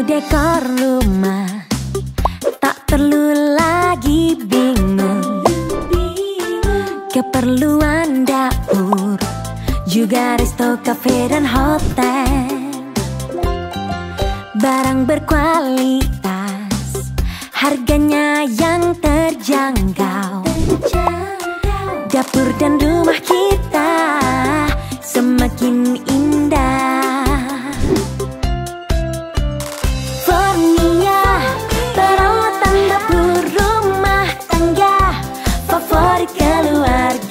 dekor rumah. Tak perlu lagi bingung. Keperluan dapur Juga resto, cafe dan hotel. Barang berkualitas Harganya yang terjangkau. Dapur dan rumah kita Semakin keluar keluar.